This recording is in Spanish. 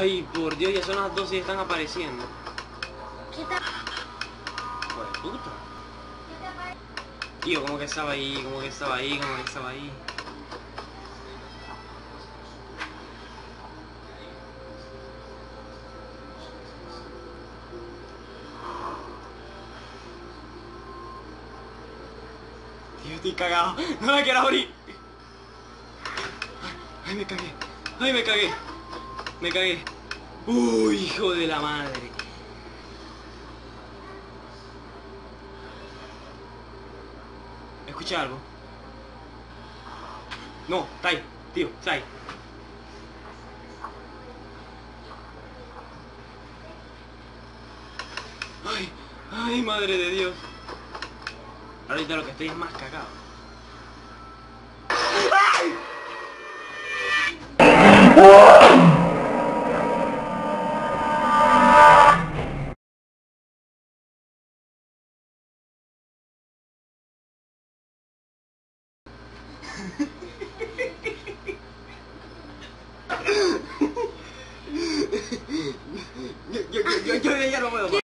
Ay, por Dios, ya son las 12 y están apareciendo. ¿Qué tal? Pues puta. Tío, como que estaba ahí, como que estaba ahí, como que estaba ahí. Tío, estoy cagado. No me quiero abrir. Ay, me cagué. Ay, me cagué. Me cagué. Uy, hijo de la madre. ¿Escuché algo? No, está ahí, tío, está ahí. Ay, ay, madre de Dios. Ahorita lo que estoy es más cagado. Yo, yo, yo, yo, yo ya no puedo más.